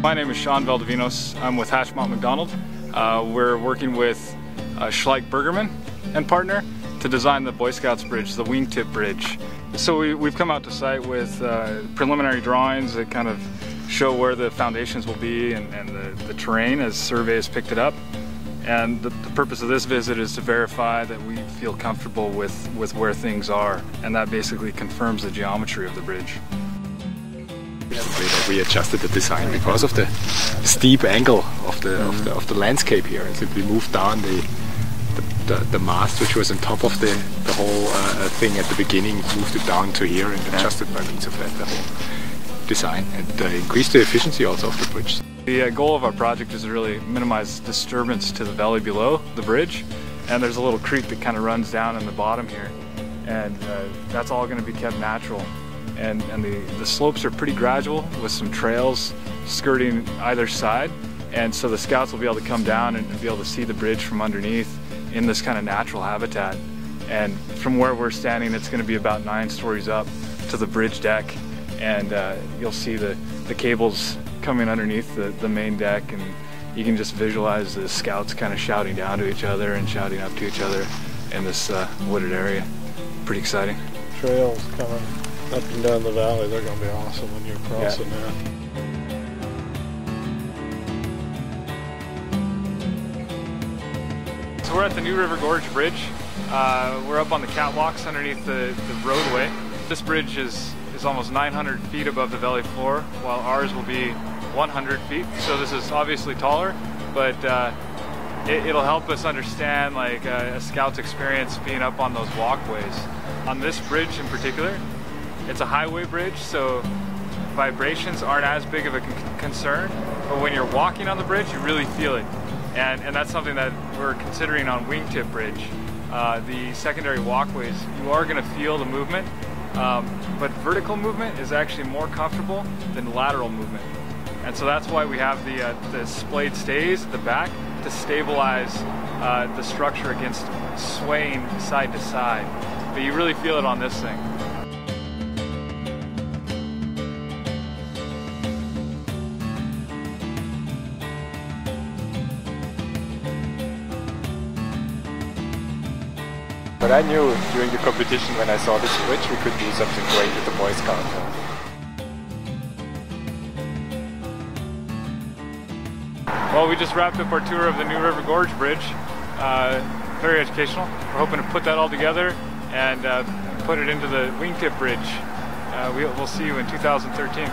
My name is Sean Valdivinos. I'm with Hatch Mott MacDonald. Uh, we're working with uh, Schlaich Bergermann and partner to design the Boy Scouts Bridge, the wingtip bridge. So we, have come out to site with uh, preliminary drawings that kind of show where the foundations will be and, and the, the, terrain as surveys picked it up. And the, the, purpose of this visit is to verify that we feel comfortable with, with where things are. And that basically confirms the geometry of the bridge. We adjusted the design because of the steep angle of the, of the, of the landscape here. And so we moved down the, the, the, mast, which was on top of the, the whole uh, thing at the beginning, moved it down to here and adjusted by means of that the whole design and uh, increased the efficiency also of the bridge. The uh, goal of our project is to really minimize disturbance to the valley below the bridge. And there's a little creek that kind of runs down in the bottom here. And uh, that's all going to be kept natural and, and the, the slopes are pretty gradual with some trails skirting either side. And so the scouts will be able to come down and, be able to see the bridge from underneath in this kind of natural habitat. And from where we're standing it's going to be about nine stories up to the bridge deck. And uh, you'll see the, the cables coming underneath the, the main deck. And you can just visualize the scouts kind of shouting down to each other and shouting up to each other in this uh, wooded area. Pretty exciting. Trails coming up and down the valley, they're going to be awesome when you're crossing yeah. that. So we're at the New River Gorge Bridge. Uh, we're up on the catwalks underneath the, the roadway. This bridge is, is almost 900 feet above the valley floor, while ours will be 100 feet. So this is obviously taller, but uh, it, will help us understand like uh, a scout's experience being up on those walkways. On this bridge in particular, it's a highway bridge, so vibrations aren't as big of a con concern, but when you're walking on the bridge, you really feel it. And, and that's something that we're considering on Wingtip Bridge. Uh, the secondary walkways, you are going to feel the movement, um, but vertical movement is actually more comfortable than lateral movement. And so that's why we have the, uh, the splayed stays at the back to stabilize uh, the structure against swaying side to side. But you really feel it on this thing. But I knew during the competition when I saw this bridge we could do something great with the Boy Scout. Well, we just wrapped up our tour of the New River Gorge Bridge. Uh, very educational. We're hoping to put that all together and uh, put it into the Wingtip Bridge. Uh, we, we'll see you in 2013.